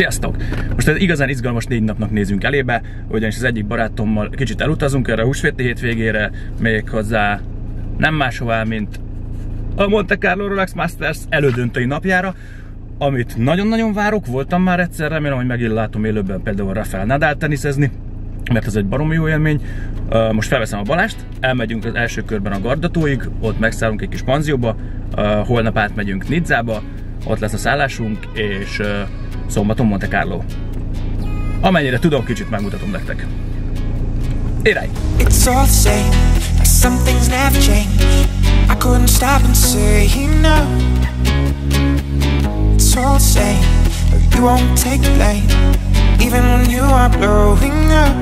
Sziasztok! Most egy igazán izgalmas négy napnak nézünk elébe, ugyanis az egyik barátommal kicsit elutazunk erre a húsvéti hétvégére, még hozzá nem máshová, mint a Monte Carlo Rolex Masters elődöntői napjára, amit nagyon-nagyon várok, voltam már egyszer, remélem, hogy megint látom élőben például Rafael Nadal teniszezni, mert ez egy baromi jó élmény. Most felveszem a balást, elmegyünk az első körben a Gardatóig, ott megszállunk egy kis panzióba, holnap átmegyünk Nidzába, ott lesz a szállásunk, és szombaton Monte Carlo. Amennyire tudom, kicsit megmutatom nektek. Irány! It's all the same, like some things never change I couldn't stop and say no It's all the same, but you won't take the blame Even when you are blowing up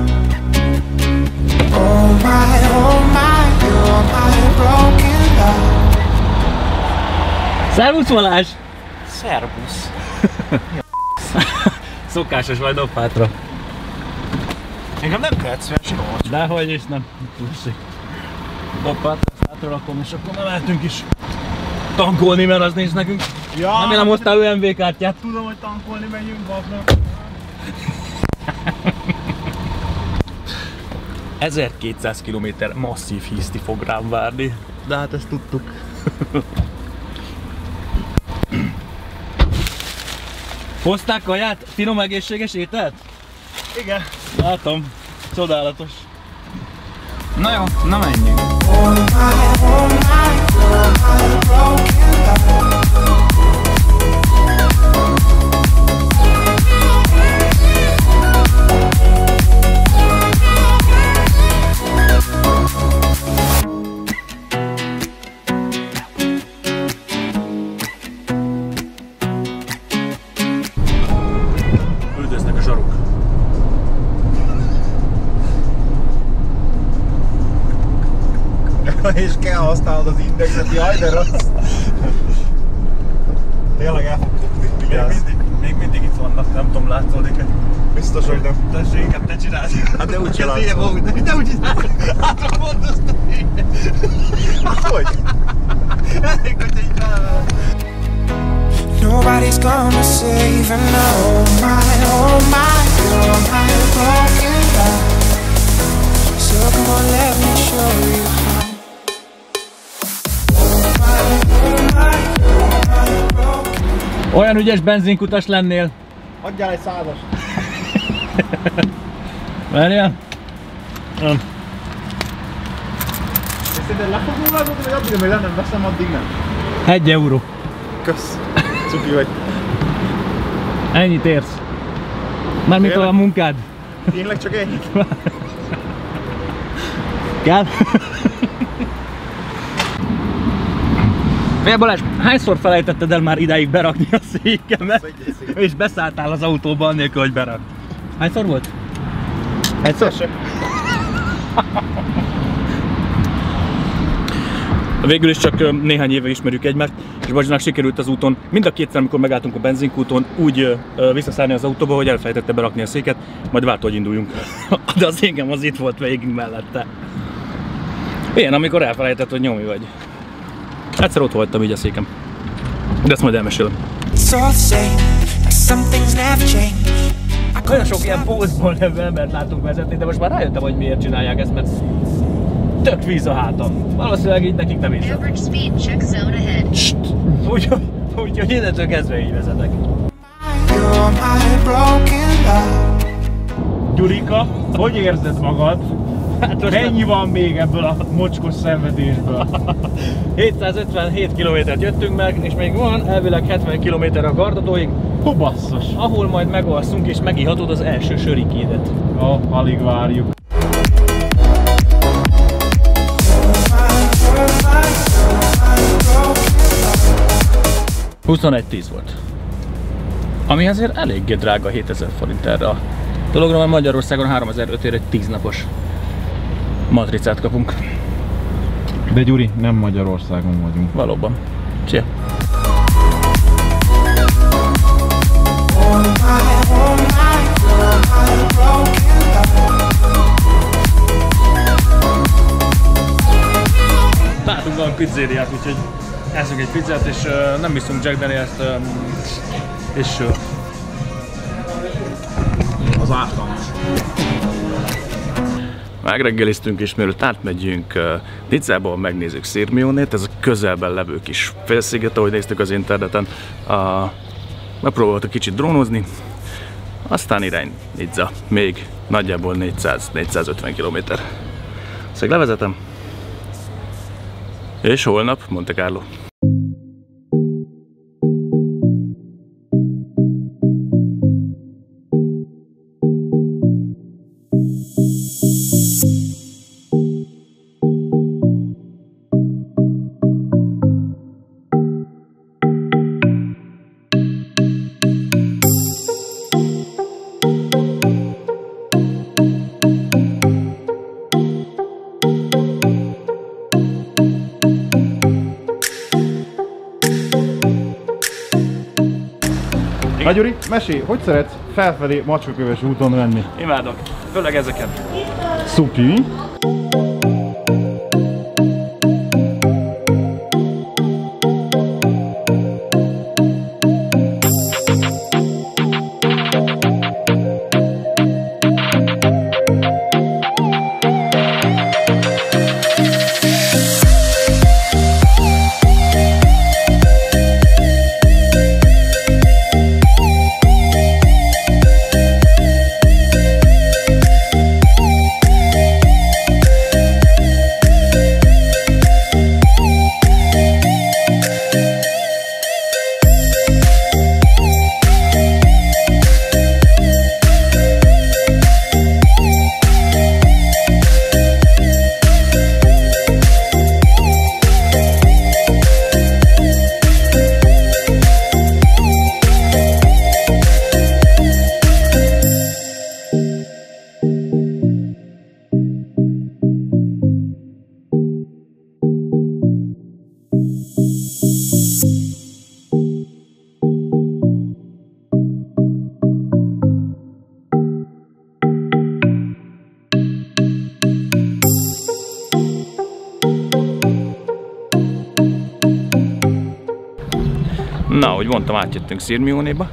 Oh my, oh my, you're my broken love Szervusz Balázs! Szervusz! Szokásos vagy dobhátra. Engem nem tetsz, mert sincs. Dehogy is nem. Tessék. Dobhátra, átrakom, és akkor mehetünk is tankolni, mert az nincs nekünk. Ja, nem nem hoztál ÖMV kártyát. Tudom, hogy tankolni megyünk babra. 1200 km masszív hiszti fog rám várni. De hát ezt tudtuk. Hozták kaját? Finom egészséges ételt? Igen. Látom. Csodálatos. Na jó, na menjünk. és az indexet, jaj, de rossz. Tényleg el fog kopni, még mindig, még mindig itt vannak, nem tudom, látszódik-e? Biztos, hogy nem. Tessék, inkább te csináld. Hát de úgy se látszol. De úgy csináld. Hát a mondoztam Hát hogy? Elég, hogy így Nobody's gonna save and oh my, oh my, you're my broken love So come on, let me show you Olyan ügyes benzinkutas lennél. Adjál egy százas. Várjál. Nem. És szerinted le fogom vágni, vagy addig, amíg le nem veszem, addig nem? Egy euró. Kösz. Cuki vagy. Ennyit érsz. Mármint a munkád. Tényleg csak ennyit? Kell? Fél Balázs, hányszor felejtetted el már idáig berakni a székemet? És beszálltál az autóba annélkül, hogy berak? Hányszor volt? Egyszer? Végül is csak néhány éve ismerjük egymást, és Bazsinak sikerült az úton, mind a kétszer, amikor megálltunk a benzinkúton, úgy visszaszállni az autóba, hogy elfelejtette berakni a széket, majd várt, hogy induljunk. De az székem az itt volt végig mellette. Ilyen, amikor elfelejtett, hogy nyomi vagy. Egyszer ott voltam így a székem. De ezt majd elmesélem. Olyan sok ilyen pózból nevű embert látunk vezetni, de most már rájöttem, hogy miért csinálják ezt, mert tök víz a hátam. Valószínűleg így nekik nem észre. Úgyhogy úgy, úgy, innentől kezdve így vezetek. Gyurika, hogy érzed magad? Hát Mennyi van még ebből a mocskos szenvedésből? 757 kilométert jöttünk meg, és még van elvileg 70 km a Gardatóig. Hú, basszus! Ahol majd megalszunk és megihatod az első sörikédet. Ó, oh, alig várjuk. tíz volt. Ami azért eléggé drága 7000 forint erre a dologra, mert Magyarországon 3005 egy 10 napos matricát kapunk. De Gyuri, nem Magyarországon vagyunk. Valóban. Cseh. Látunk van pizzériát, úgyhogy eszünk egy pizzát, és uh, nem viszünk Jack Daniels-t, um, és sört. az ártalmas. Megreggeliztünk, és mielőtt átmegyünk Niczából, megnézzük Szirmionét, ez a közelben levő kis félsziget, ahogy néztük az interneten. Uh, megpróbáltuk kicsit drónozni, aztán irány Nizza, még nagyjából 400-450 km. Szóval levezetem, és holnap Monte Carlo. Na Gyuri, mesélj, hogy szeretsz felfelé macskaköves úton menni? Imádok, főleg ezeket. Szupi. Ahogy mondtam, átjöttünk Szirmiónéba.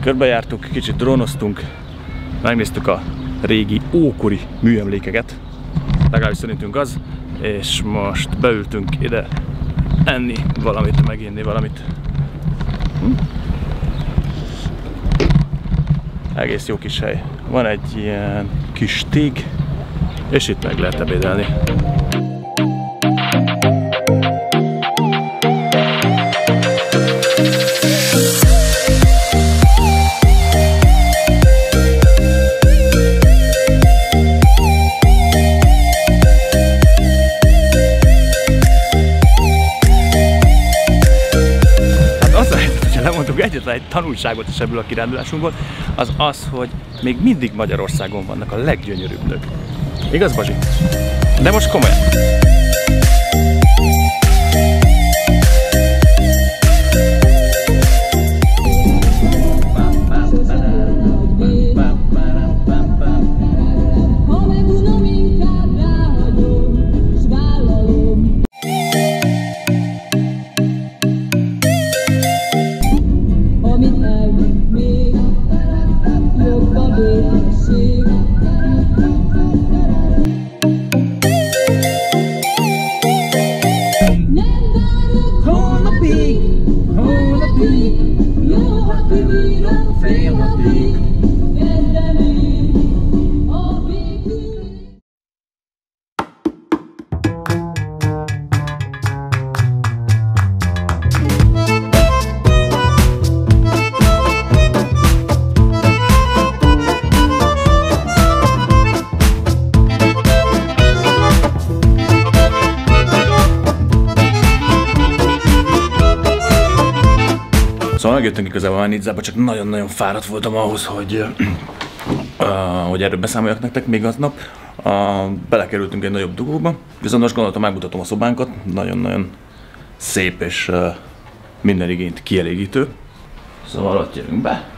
Körbejártuk, kicsit drónoztunk, megnéztük a régi ókori műemlékeket, legalábbis szerintünk az, és most beültünk ide enni valamit, meginni valamit. Hm? Egész jó kis hely. Van egy ilyen kis tég, és itt meg lehet ebédelni. Egyetlen egy tanulságot is ebből a kirándulásunkból, az az, hogy még mindig Magyarországon vannak a leggyönyörűbb nők. Igaz, Bazsi? De most komolyan. Megjöttünk igazából már Nizzába, csak nagyon-nagyon fáradt voltam ahhoz, hogy, uh, hogy erről beszámoljak nektek még aznap. Uh, belekerültünk egy nagyobb dugóba, viszont most gondoltam megmutatom a szobánkat, nagyon-nagyon szép és uh, minden igényt kielégítő. Szóval ott jövünk be.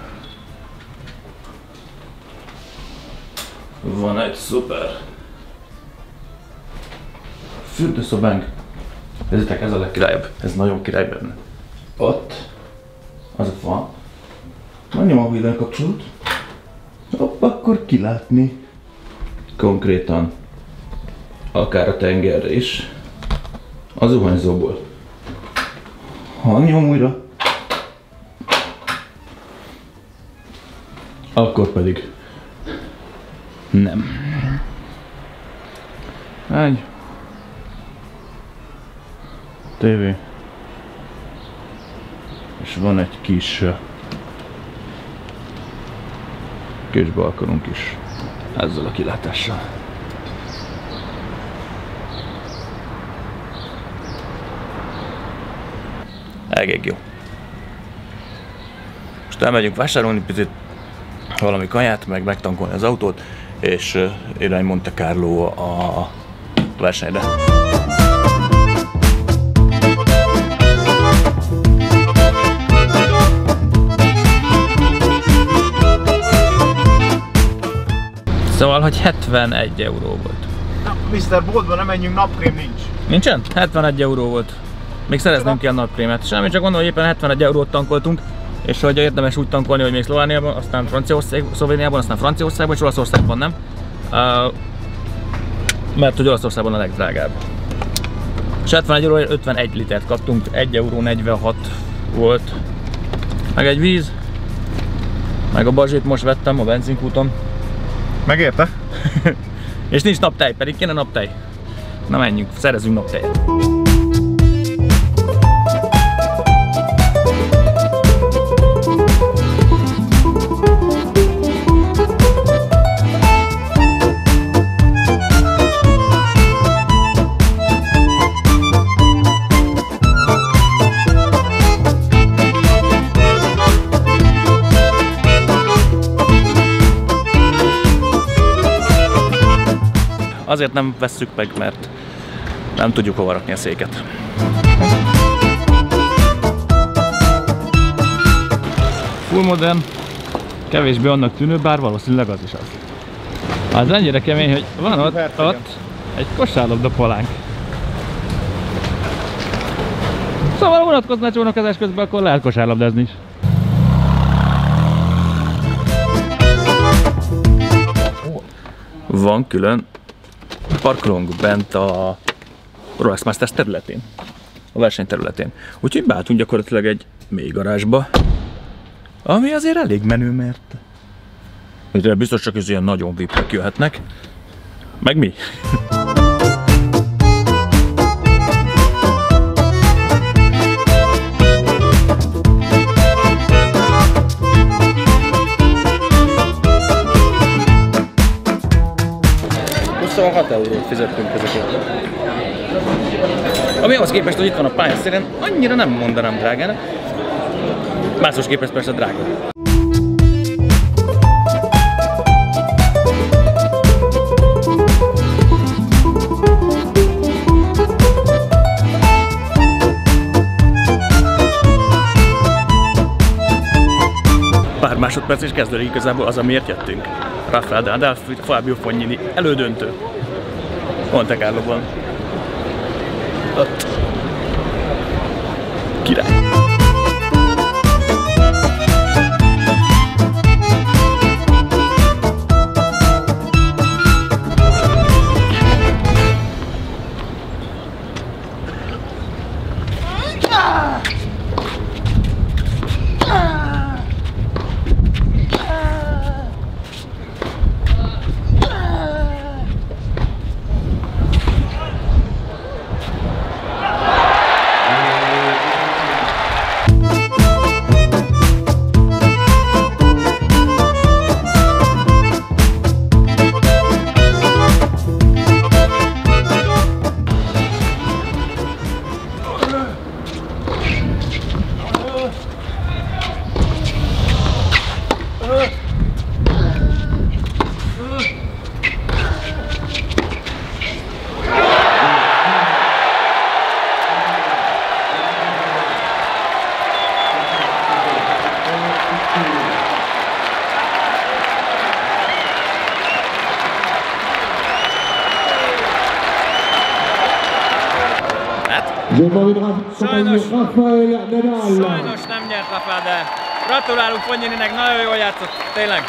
Van egy szuper fürdőszobánk. Nézzétek, ez a legkirályabb. Ez nagyon király benne. Ott az ott van. Megnyomom a villanykapcsolót. akkor kilátni konkrétan akár a tengerre is a zuhanyzóból. Ha nyom újra, akkor pedig nem. Egy. TV. És van egy kis kis balkonunk is ezzel a kilátással. Egég jó. Most elmegyünk vásárolni picit valami kaját, meg megtankolni az autót, és irány Monte Carlo a versenyre. Szóval, hogy 71 euró volt. Mr. Boltban nem menjünk, napkrém nincs. Nincsen? 71 euró volt. Még szereznünk kell napkrémet. Semmi, csak gondolom, hogy éppen 71 eurót tankoltunk, és hogy érdemes úgy tankolni, hogy még Szlovániában, aztán Franciaország, Szlovéniában, aztán Franciaországban és Olaszországban nem. Uh, mert hogy Olaszországban a legdrágább. És 71 euró 51 litert kaptunk, 1 euró 46 volt. Meg egy víz. Meg a bazsit most vettem a benzinkúton. Megérte? És nincs naptej, pedig kéne naptej. Na menjünk, szerezünk naptejet. Azért nem vesszük meg, mert nem tudjuk hova rakni a széket. Full modern, kevésbé annak tűnő, bár valószínűleg az is az. Az ennyire kemény, hogy van ott, ott egy kosárlabda palánk. Szóval unatkozna csónakozás közben, akkor lehet kosárlabdázni is. Van külön parkolónk bent a Rolex Masters területén, a verseny területén. Úgyhogy beálltunk gyakorlatilag egy mély garázsba, ami azért elég menő, mert Ugye biztos csak az ilyen nagyon vipek jöhetnek. Meg mi? Szóval eurót fizettünk ezekért. Ami ahhoz képest, hogy itt van a pályaszéren, annyira nem mondanám drágának. Máshoz képest persze drága. Pár másodperc és kezdődik igazából az, amiért jöttünk. Rafael Nadal, Fabio Fognini elődöntő. Monte Carlo-ban. Ott. Király. Sajnos. Sajnos nem nyert Rafael, de gratulálunk Fonnyininek, nagyon jól játszott, tényleg.